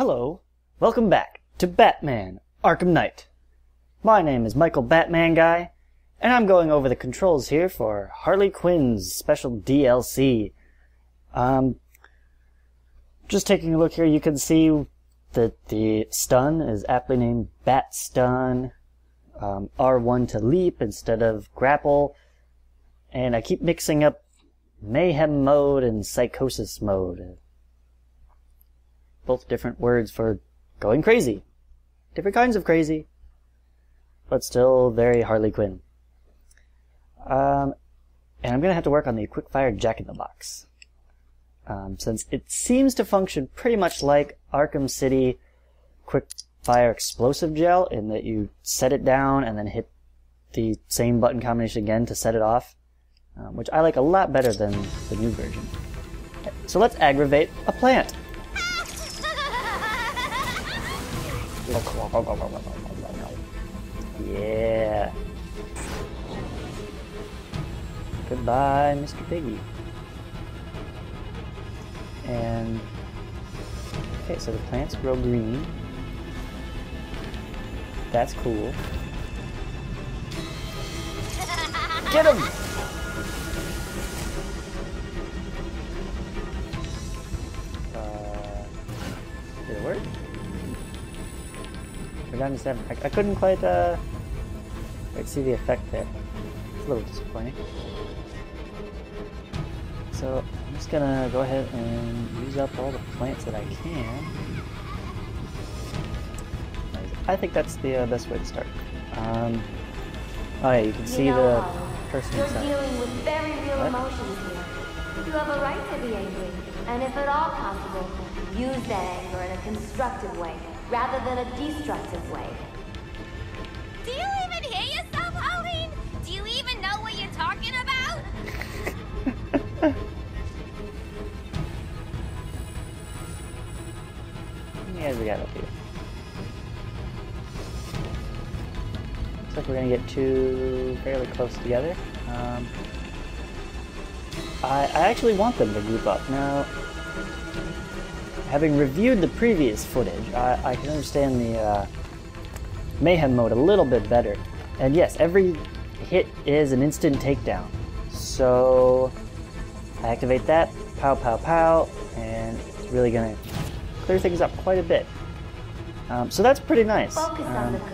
Hello, welcome back to Batman Arkham Knight. My name is Michael Batman Guy, and I'm going over the controls here for Harley Quinn's special DLC. Um, just taking a look here, you can see that the stun is aptly named Bat Stun, um, R1 to leap instead of grapple, and I keep mixing up Mayhem mode and Psychosis mode. Both different words for going crazy. Different kinds of crazy. But still very Harley Quinn. Um, and I'm gonna have to work on the Quickfire Jack in the Box. Um, since it seems to function pretty much like Arkham City Quickfire Explosive Gel in that you set it down and then hit the same button combination again to set it off, um, which I like a lot better than the new version. So let's aggravate a plant. Yeah. Goodbye, Mr. Piggy. And okay, so the plants grow green. That's cool. Get him! 97. I, I couldn't quite, uh, quite see the effect there. It's a little disappointing. So I'm just gonna go ahead and use up all the plants that I can. I think that's the uh, best way to start. Um, oh yeah, you can you see the person You're inside. dealing with very real what? emotions here. You have a right to be angry, and if at all possible, use that anger in a constructive way rather than a destructive way. Do you even hear yourself, Pauline? Do you even know what you're talking about? yeah, many guys we got up here? Looks like we're gonna get two fairly close together. Um, I, I actually want them to group up. Now, having reviewed the previous footage, I, I can understand the uh, mayhem mode a little bit better. And yes, every hit is an instant takedown. So, I activate that, pow pow pow, and it's really gonna clear things up quite a bit. Um, so that's pretty nice. Focus on the Um.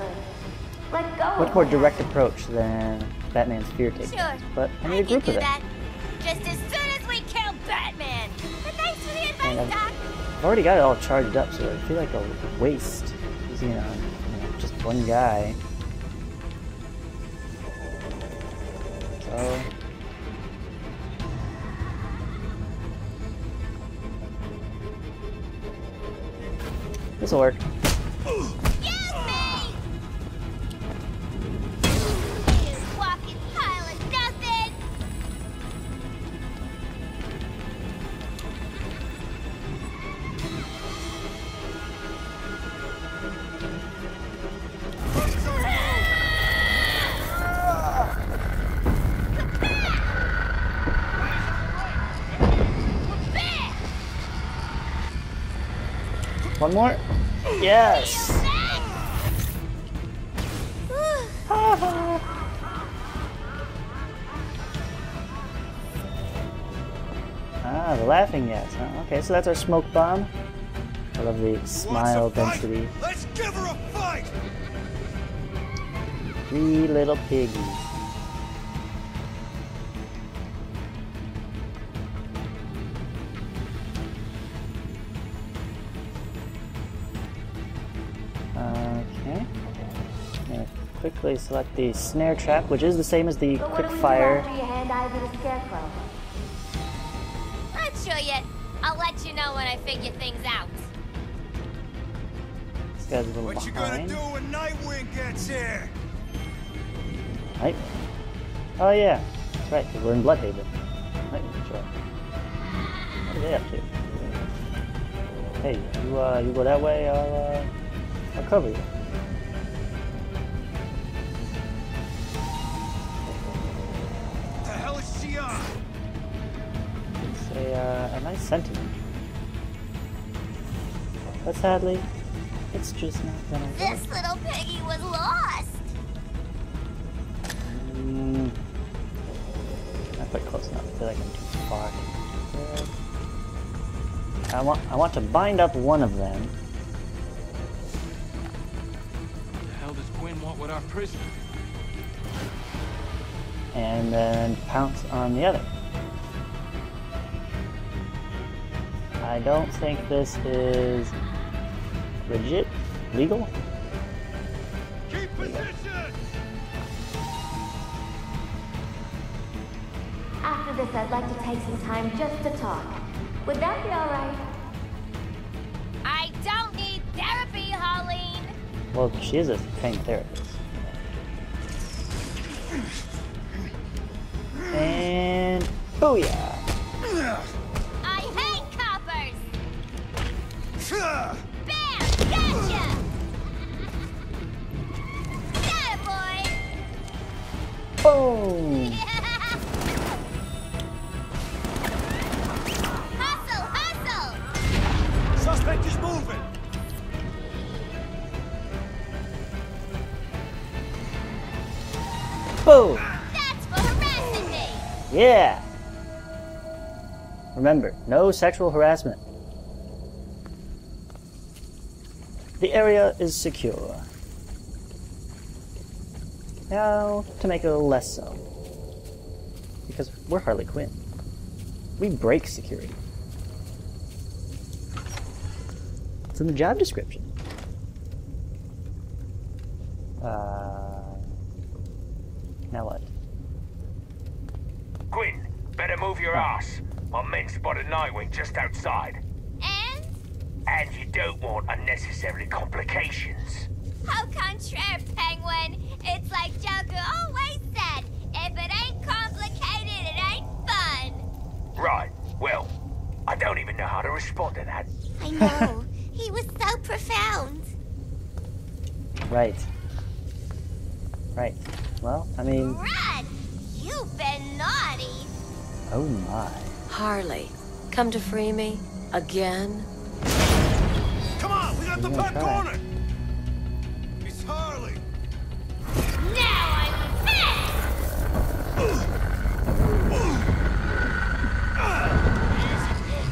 Let go much more direct approach than Batman's fear takedowns. Sure. But I need a can group do of that. Just as soon as we kill Batman. But thanks for the advice, Doc. I've already got it all charged up, so I feel like a waste using you know, just one guy. So. This'll work. One more? Yes! Ah, the laughing gas. Huh? Okay, so that's our smoke bomb. I love the smile density. Let's give her a fight! Three little piggies. Okay. I'm gonna quickly select the snare trap, which is the same as the But quick do we do fire. after you hand Ivy the scarecrow? Not sure yet. I'll let you know when I figure things out. This guy's a little What you gonna do when Nightwing gets here? Right. Oh yeah, that's right. 'cause we're in Blüdhaven. Right, sure. What are they up to? Hey, you uh, you go that way. I'll uh, I'll cover you. It's a uh, a nice sentiment. But sadly, it's just not gonna work. This little piggy was lost. Mm, not quite close enough. I feel like I'm too far. I want I want to bind up one of them. What the hell does Quinn want with our prisoner? And then pounce on the other. I don't think this is legit, legal. Keep position! After this, I'd like to take some time just to talk. Would that be alright? I don't need therapy, Holleen. Well, she is a trained therapist. Oh, booyah! I hate coppers. Bam! Gotcha! That boy! Boom! hustle, hustle! Suspect is moving! Boom! That's for harassing me! Yeah! Remember, no sexual harassment. The area is secure. Now, to make it a little less so. Because we're Harley Quinn. We break security. It's in the job description. Uh, now what? Quinn, better move your ass. My men spotted Nightwing just outside. And? And you don't want unnecessary complications. Au contraire, Penguin. It's like Joker always said. If it ain't complicated, it ain't fun. Right, well, I don't even know how to respond to that. I know. he was so profound. Right. Right. Well, I mean, Run! You've been naughty. oh my. Harley, come to free me? Again? Come on, we got the We're back corner! It's Harley! Now I'm pissed!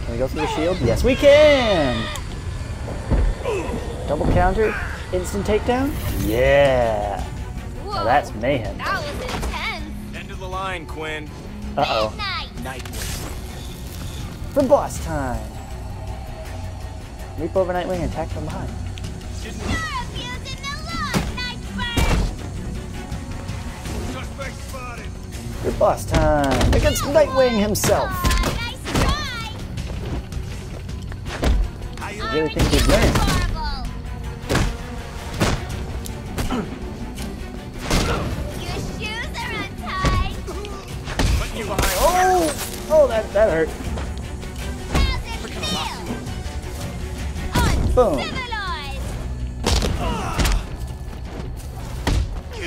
Can we go through the shield? Yes, we can! Double counter, instant takedown? Yeah! Whoa, Now that's mayhem. that was intense. End of the line, Quinn. Uh oh. Night. For boss time! Leap over Nightwing and attack from behind. You're abusing the law, Nightbird. Suspect! For boss time! Against Nightwing himself! Aw, nice try. I really think he'd learn. Boom. Give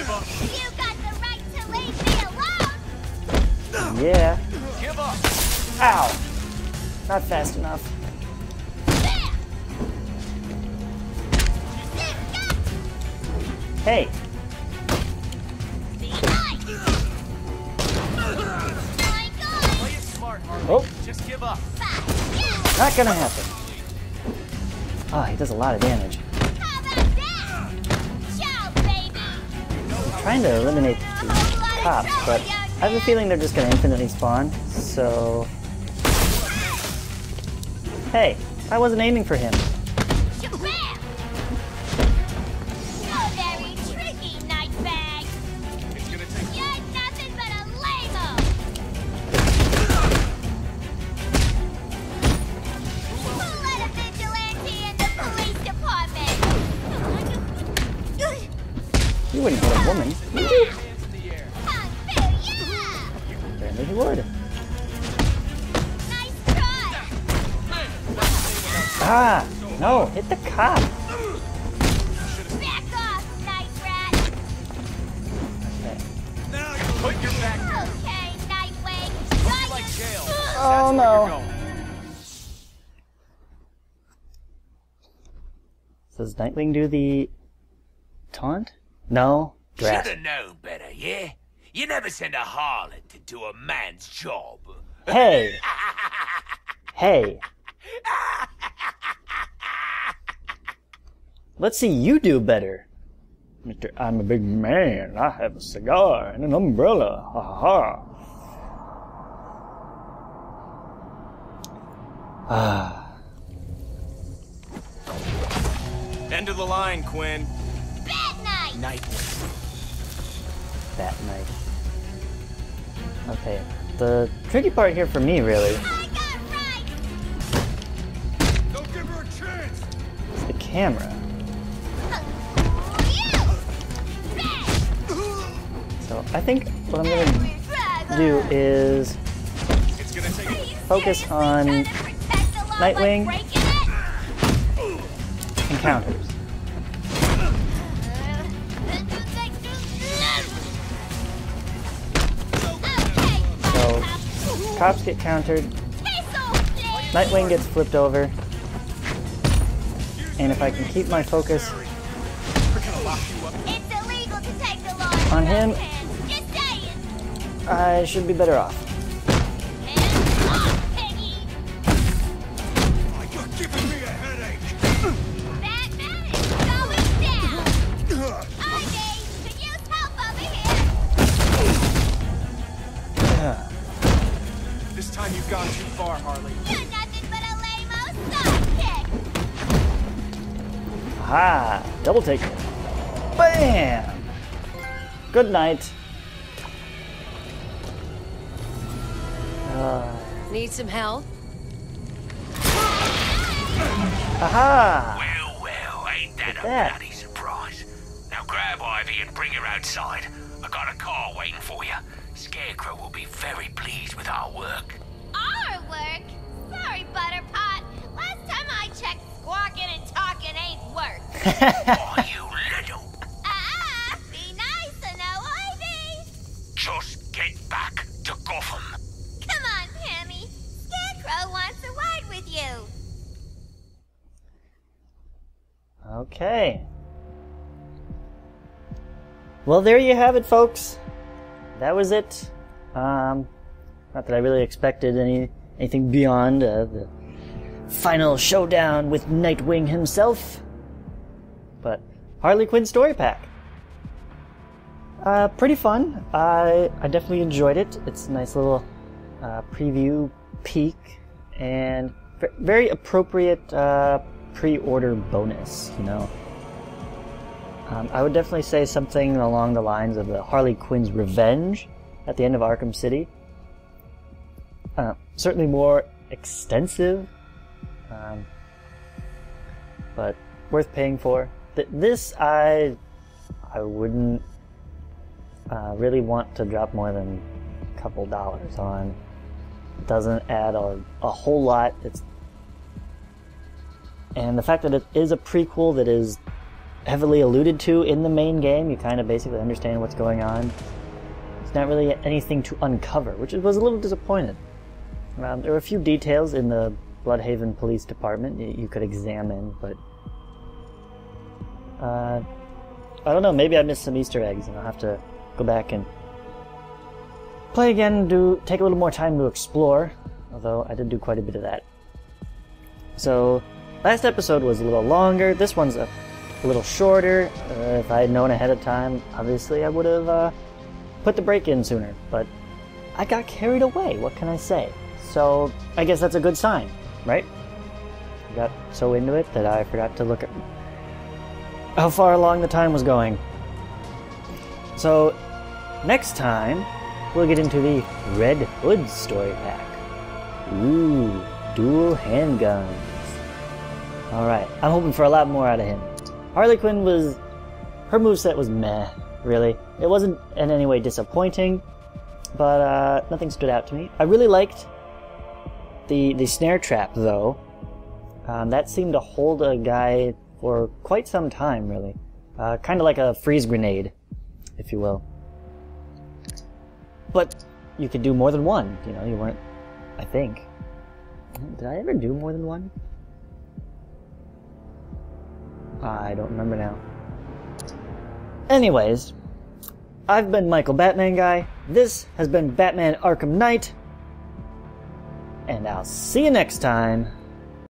up. You got the right to leave me alone. Yeah. Give up. Ow! Not fast enough. There. Sit up. Hey! Be nice. My God. Play it smart, Harley. Oh, Just give up. Not gonna happen. Ah, he does a lot of damage. Baby. trying to eliminate the cops, but I have a feeling they're just gonna infinitely spawn, so... Hey, I wasn't aiming for him. You wouldn't hit a woman. hands in the air. Kung Fu, yeah! Apparently he would. Ah! No, hit the cop! Back off, Night Rat! Okay. Now you Put your back here. Okay, Nightwing! like jail. Oh no. Does Nightwing do the taunt? No. Should've known better, yeah? You never send a harlot to do a man's job. Hey! Hey! Let's see you do better. Mr. I'm a big man. I have a cigar and an umbrella. Ha ha ha. Ah. End of the line, Quinn. Bad night! Nightwing. that night. Okay. The tricky part here for me, really, I right! Don't give her a is the camera. So I think what I'm gonna do is It's gonna take. Are you Focus on trying to protect the law by Nightwing. breaking it? encounters. Cops get countered, Nightwing gets flipped over, and if I can keep my focus We're gonna lock you up. It's illegal to take the law On him. own hands. Just saying. I should be better off. Double take. Bam! Good night. Uh, Need some help? aha! Well, well, ain't that a that. bloody surprise? Now grab Ivy and bring her outside. I got a car waiting for you. Scarecrow will be very pleased with our work. Our work? Sorry, Butterpot. Oh, you little. Ah, be nice, I know, Ivy. Just get back to Gotham. Come on, Pammy. Scarecrow wants a word with you. Okay. Well, there you have it, folks. That was it. Um, not that I really expected any anything beyond uh, the final showdown with Nightwing himself. Harley Quinn story pack. Uh, pretty fun. I I definitely enjoyed it. It's a nice little uh, preview peek and ve- very appropriate uh, pre-order bonus. You know, um, I would definitely say something along the lines of the Harley Quinn's Revenge at the end of Arkham City. Uh, certainly more extensive, um, but worth paying for. Th- this I I wouldn't uh, really want to drop more than a couple dollars on. It doesn't add a, a whole lot. It's and the fact that it is a prequel that is heavily alluded to in the main game, you kind of basically understand what's going on. It's not really anything to uncover, which was a little disappointed. Um, there were a few details in the Blüdhaven Police Department you could examine, but uh, I don't know. Maybe I missed some Easter eggs, and I'll have to go back and play again. Do take a little more time to explore. Although I did do quite a bit of that. So last episode was a little longer. This one's a, a little shorter. Uh, if I had known ahead of time, obviously I would have uh, put the break in sooner. But I got carried away. What can I say? So I guess that's a good sign, right? I got so into it that I forgot to look at how far along the time was going. So, next time, we'll get into the Red Hood story pack. Ooh, dual handguns. Alright, I'm hoping for a lot more out of him. Harley Quinn was. Her moveset was meh, really. It wasn't in any way disappointing, but uh, nothing stood out to me. I really liked the, the snare trap, though. Um, that seemed to hold a guy for quite some time, really. Uh, kind of like a freeze grenade, if you will. But you could do more than one, you know, you weren't. I think. Did I ever do more than one? I don't remember now. Anyways, I've been Michael Batman Guy. This has been Batman Arkham Knight. And I'll see you next time.